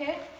kit.